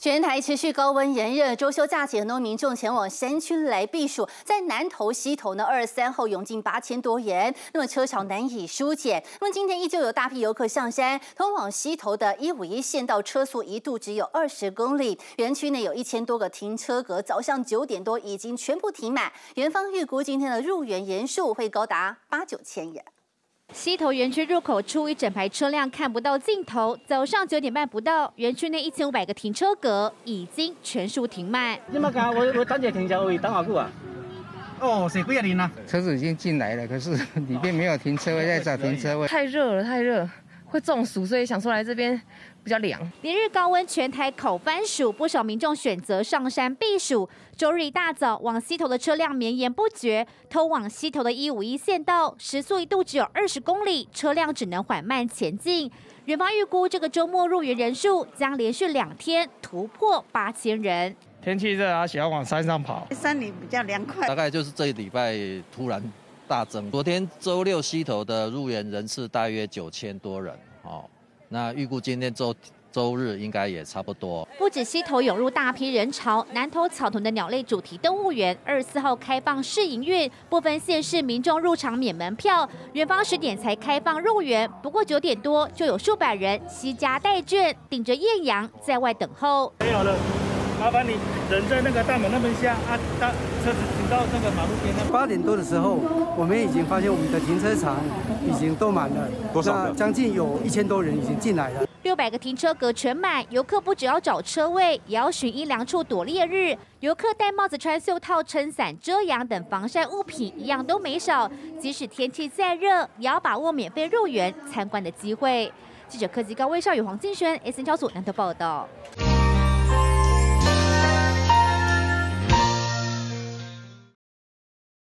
全台持续高温炎热，周休假期很多民众前往山区来避暑，在南投、溪头呢，二三号涌进八千多人，那么车潮难以疏解。那么今天依旧有大批游客上山，通往溪头的一五一线道车速一度只有二十公里，园区内有一千多个停车格，早上九点多已经全部停满。园方预估今天的入园人数会高达八九千人。西头园区入口处一整排车辆看不到尽头，早上九点半不到，园区内一千五百个停车格已经全数停满。你们讲我我等下停车位等好久啊？哦，是几？车子已经进来了，可是里面没有停车位，在找停车位。太热了，太热。会中暑，所以想说来这边比较凉。连日高温，全台口番薯，不少民众选择上山避暑。周日一大早，往西头的车辆绵延不绝，通往西头的一五一线道时速一度只有二十公里，车辆只能缓慢前进。远方预估，这个周末入园人数将连续两天突破八千人。天气热啊，想要往山上跑。山里比较凉快。大概就是这一礼拜突然。大增，昨天周六西头的入园人次大约九千多人，哦，那预估今天周周日应该也差不多。不止西头涌入大批人潮，南头草屯的鸟类主题动物园二十四号开放试营运，部分县市民众入场免门票，园方十点才开放入园，不过九点多就有数百人惜家带眷，顶着艳阳在外等候。没有了。麻烦你人在那个大门那边下啊，大车子停到那个马路边那。八点多的时候，我们已经发现我们的停车场已经都满了，多少？将近有一千多人已经进来了。六百个停车格全满，游客不只要找车位，也要寻阴凉处躲烈日。游客戴帽子、穿袖套、撑伞遮阳等防晒物品一样都没少。即使天气再热，也要把握免费入园参观的机会。记者柯吉高威少与黄敬轩 S N 超组南投报道。